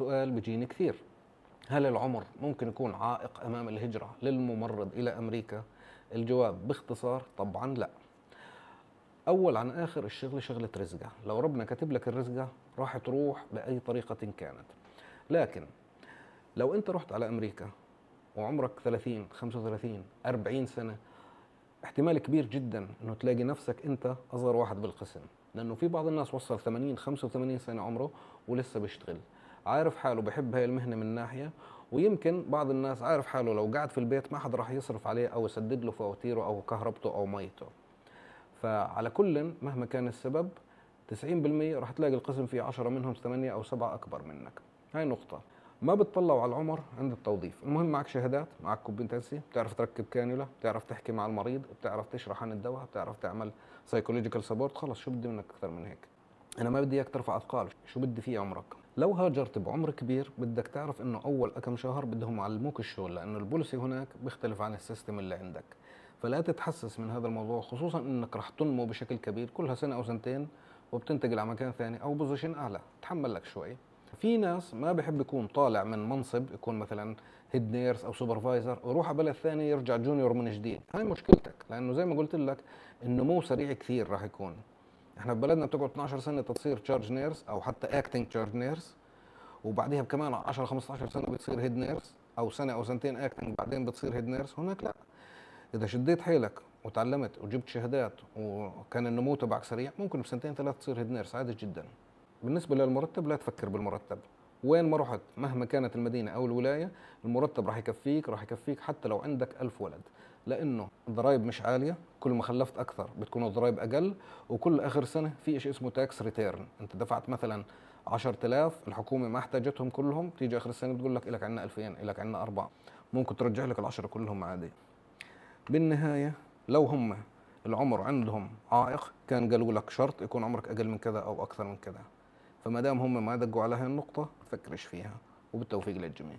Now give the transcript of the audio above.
سؤال بيجيني كثير. هل العمر ممكن يكون عائق أمام الهجرة للممرض إلى أمريكا؟ الجواب باختصار طبعا لا. أول عن آخر الشغل شغلة رزقة. لو ربنا كاتب لك الرزقة راح تروح بأي طريقة كانت. لكن لو أنت رحت على أمريكا وعمرك 30 35 40 سنة احتمال كبير جدا إنه تلاقي نفسك أنت أصغر واحد بالقسم. لأنه في بعض الناس وصل 80 85 سنة عمره ولسه بيشتغل. عارف حاله بحب هاي المهنة من ناحية. ويمكن بعض الناس عارف حاله لو قعد في البيت ما حد راح يصرف عليه أو يسدد له فواتيره أو كهربته أو ميته. فعلى كل مهما كان السبب 90% راح تلاقي القسم فيه 10 منهم 8 أو 7 أكبر منك. هاي نقطة. ما بتطلعوا على العمر عند التوظيف. المهم معك شهادات معك كومبتنسي بتعرف تركب كانيولا بتعرف تحكي مع المريض بتعرف تشرح عن الدواء بتعرف تعمل psychological support خلص شو بدي منك أكثر من هيك. أنا ما بدي اياك ترفع اثقال شو بدي فيه عمرك؟ لو هاجرت بعمر كبير بدك تعرف إنه أول كم شهر بدهم يعلموك الشغل لأنه ال policy هناك بيختلف عن ال system اللي عندك. فلا تتحسس من هذا الموضوع خصوصا إنك رح تنمو بشكل كبير كلها سنه أو سنتين وبتنتقل على مكان ثاني أو position أعلى. تحمل لك شوي. في ناس ما بحب يكون طالع من منصب يكون مثلا head nurse أو supervisor ويروح على بلد ثاني يرجع junior من جديد. هاي مشكلتك لأنه زي ما قلت لك النمو سريع كثير راح يكون. إحنا ببلدنا بتقعد 12 سنة تصير charge nurse أو حتى acting charge nurse وبعديها كمان 10 15 سنة بتصير head nurse أو سنة أو سنتين acting بعدين بتصير head nurse هناك لا. إذا شديت حيلك وتعلمت وجبت شهادات وكان النمو تبعك سريع ممكن بسنتين ثلاث تصير head nurse عادي جدا. بالنسبة للمرتب لا تفكر بالمرتب. وين ما رحت مهما كانت المدينة أو الولاية المرتب راح يكفيك راح يكفيك حتى لو عندك ألف ولد. لأنه الضرائب مش عالية كل ما خلفت أكثر بتكون الضرائب أقل وكل آخر سنة في شيء اسمه tax return أنت دفعت مثلا 10000 الحكومة ما احتاجتهم كلهم تيجي آخر السنة تقول لك لك عندنا 2000 لك عندنا أربعة. ممكن ترجع لك العشرة كلهم عادي. بالنهاية لو هم العمر عندهم عائق كان قالوا لك شرط يكون عمرك أقل من كذا أو أكثر من كذا. فما دام هم ما دقوا على هاي النقطة تفكرش فيها. وبالتوفيق للجميع.